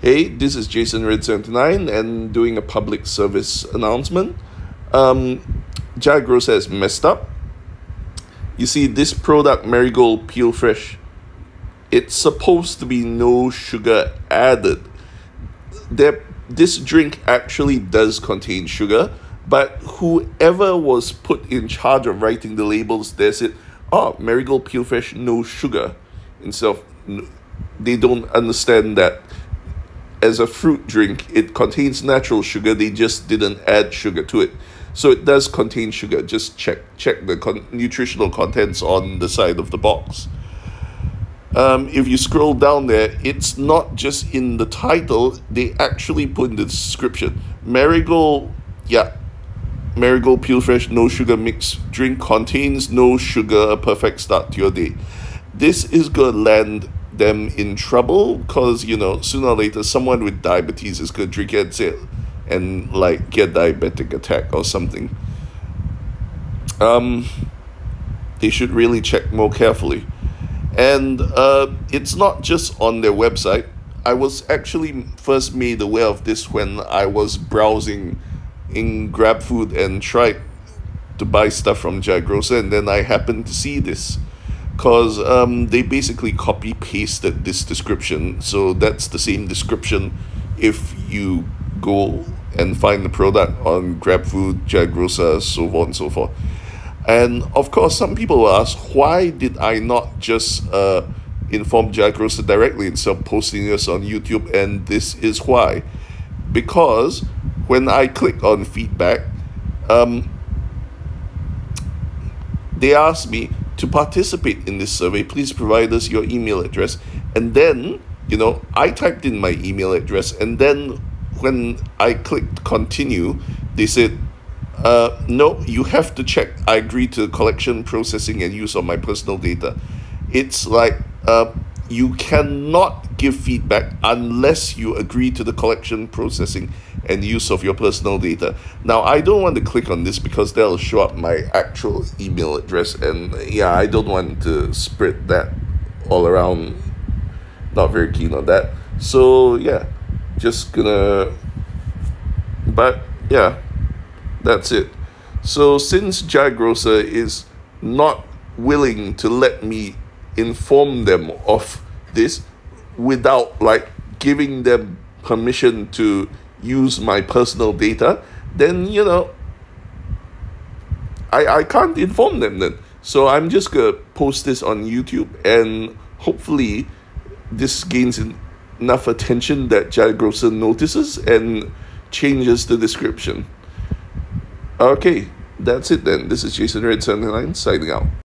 Hey, this is Jason Red 79 and doing a public service announcement. Um, Jaya Grocer has messed up. You see, this product, Marigold Peel Fresh, it's supposed to be no sugar added. There, this drink actually does contain sugar, but whoever was put in charge of writing the labels, they said, oh, Marigold Peel Fresh, no sugar. Instead of, they don't understand that as a fruit drink, it contains natural sugar. They just didn't add sugar to it. So it does contain sugar. Just check check the con- nutritional contents on the side of the box. Um, if you scroll down there, it's not just in the title. They actually put in the description. Marigold, yeah, Marigold Peel Fresh No Sugar Mix drink contains no sugar. A perfect start to your day. This is gonna land them in trouble because you know sooner or later someone with diabetes is going to drink it and like get diabetic attack or something. Um they should really check more carefully. And uh, it's not just on their website. I was actually first made aware of this when i was browsing in grabfood and tried to buy stuff from Jaya Grocer and then i happened to see this because um, they basically copy pasted this description. So that's the same description if you go and find the product on GrabFood, Jaya Grocer, so on and so forth. And of course, some people will ask, why did I not just uh, inform Jaya Grocer directly instead of posting this on YouTube? And this is why. Because when I click on feedback, um, they ask me, to participate in this survey, please provide us your email address. And then, you know, I typed in my email address, and then when I clicked continue, they said, uh, no, you have to check. I agree to collection, processing, and use of my personal data. It's like uh, you cannot give feedback unless you agree to the collection, processing, and use of your personal data. Now, I don't want to click on this because that'll show up my actual email address, and yeah, I don't want to spread that all around. Not very keen on that. So, yeah, just gonna. But, yeah, that's it. So, since Jaya Grocer is not willing to let me inform them of this without like giving them permission to use my personal data, then you know I, I can't inform them then. So I'm just gonna post this on YouTube and hopefully this gains enough attention that Jaya Grocer notices and changes the description. Okay, that's it then. This is Jason Red 79 signing out.